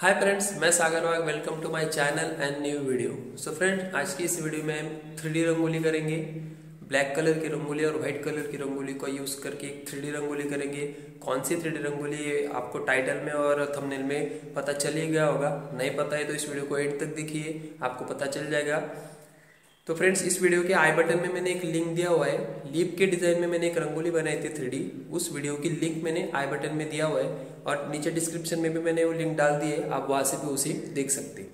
Hi friends मैं Sagar Wagh welcome to my channel and new video so friends आज की इस video में हम थ्री रंगोली करेंगे। ब्लैक कलर की रंगोली और व्हाइट कलर की रंगोली का यूज़ करके एक थ्री रंगोली करेंगे। कौन सी थ्री रंगोली ये आपको टाइटल में और थंबनेल में पता चल ही गया होगा। नहीं पता है तो इस वीडियो को एंड तक देखिए, आपको पता चल जाएगा। तो फ्रेंड्स, इस वीडियो के आई बटन में मैंने एक लिंक दिया हुआ है। लीप के डिज़ाइन में मैंने एक रंगोली बनाई थी थ्री उस वीडियो की लिंक मैंने आई बटन में दिया हुआ है और नीचे डिस्क्रिप्शन में भी मैंने वो लिंक डाल दी है। आप वहाँ से भी उसे देख सकते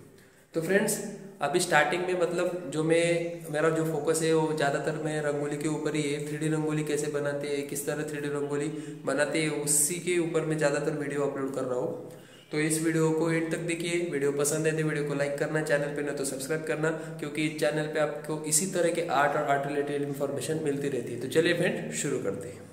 तो फ्रेंड्स, अभी स्टार्टिंग में मतलब जो मैं, मेरा जो फोकस है वो ज़्यादातर मैं रंगोली के ऊपर ही है। थ्री रंगोली कैसे बनाते हैं, किस तरह थ्री रंगोली बनाते हैं, उसी के ऊपर मैं ज़्यादातर वीडियो अपलोड कर रहा हूँ। तो इस वीडियो को एंड तक देखिए। वीडियो पसंद है तो वीडियो को लाइक करना, चैनल पे ना तो सब्सक्राइब करना, क्योंकि इस चैनल पे आपको इसी तरह के आर्ट और आर्ट रिलेटेड इन्फॉर्मेशन मिलती रहती है। तो चलिए फ्रेंड शुरू करते हैं।